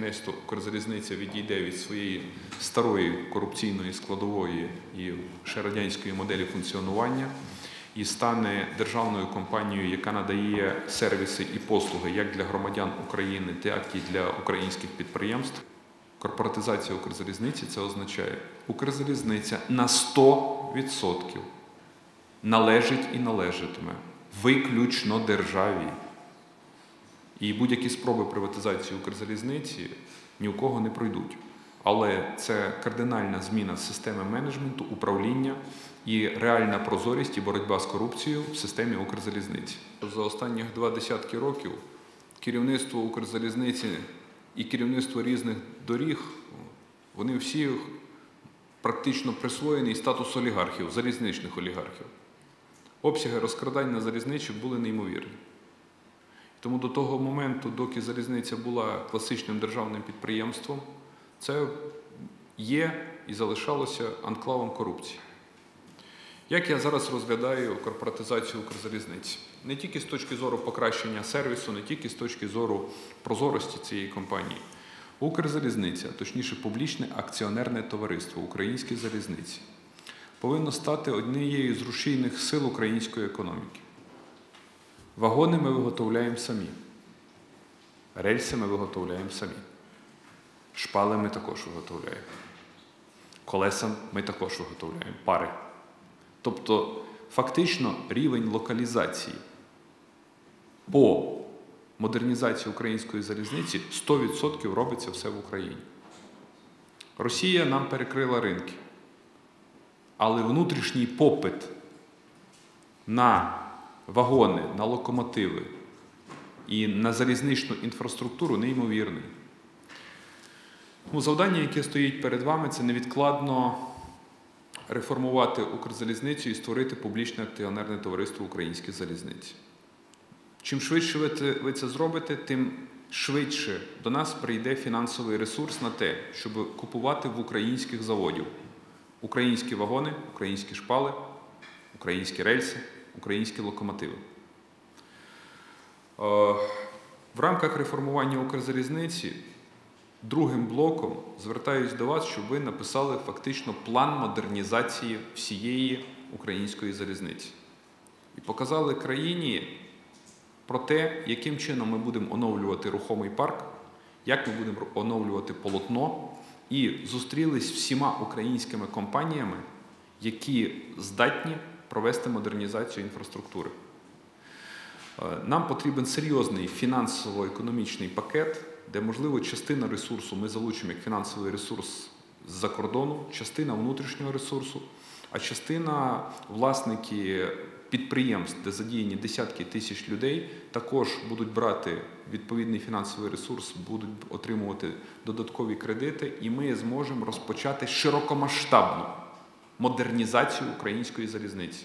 кінець Укрзалізниця відійде від своєї старої корупційної складової і ще радянської моделі функціонування і стане державною компанією, яка надає сервіси і послуги як для громадян України, так і для українських підприємств. Корпоратизація Укрзалізниці це означає, Укрзалізниця на 100% належить і належатиме виключно державі. І будь-які спроби приватизації Укрзалізниці ні у кого не пройдуть. Але це кардинальна зміна системи менеджменту, управління і реальна прозорість і боротьба з корупцією в системі Укрзалізниці. За останні два десятки років керівництво Укрзалізниці і керівництво різних доріг, вони всі практично присвоєний статус олігархів, залізничних олігархів. Обсяги розкрадань на залізничі були неймовірні. Тому до того моменту, доки залізниця була класичним державним підприємством, це є і залишалося анклавом корупції. Як я зараз розглядаю корпоратизацію Укрзалізниці? Не тільки з точки зору покращення сервісу, не тільки з точки зору прозорості цієї компанії. Укрзалізниця, точніше, публічне акціонерне товариство Українські залізниці, повинно стати однією з рушійних сил української економіки. Вагони ми виготовляємо самі, рельси ми виготовляємо самі, шпали ми також виготовляємо, колеса ми також виготовляємо, пари. Тобто, фактично, рівень локалізації. По модернізації української залізниці 100% робиться все в Україні. Росія нам перекрила ринки, але внутрішній попит на вагони, на локомотиви і на залізничну інфраструктуру неймовірний. Тому завдання, яке стоїть перед вами, це невідкладно реформувати Укрзалізницю і створити публічне акціонерне товариство Українські залізниці. Чим швидше ви це зробите, тим швидше до нас прийде фінансовий ресурс на те, щоб купувати в українських заводів українські вагони, українські шпали, українські рельси, українські локомотиви. Е, в рамках реформування Укрзалізниці другим блоком звертаюсь до вас, щоб ви написали фактично план модернізації всієї української залізниці і показали країні про те, яким чином ми будемо оновлювати рухомий парк, як ми будемо оновлювати полотно, і зустрілись всіма українськими компаніями, які здатні провести модернізацію інфраструктури. Е, нам потрібен серйозний фінансово-економічний пакет, де, можливо, частина ресурсу ми залучимо як фінансовий ресурс з-за кордону, частина внутрішнього ресурсу, а частина власники підприємств, де задіяні десятки тисяч людей, також будуть брати відповідний фінансовий ресурс, будуть отримувати додаткові кредити, і ми зможемо розпочати широкомасштабну модернізацію української залізниці.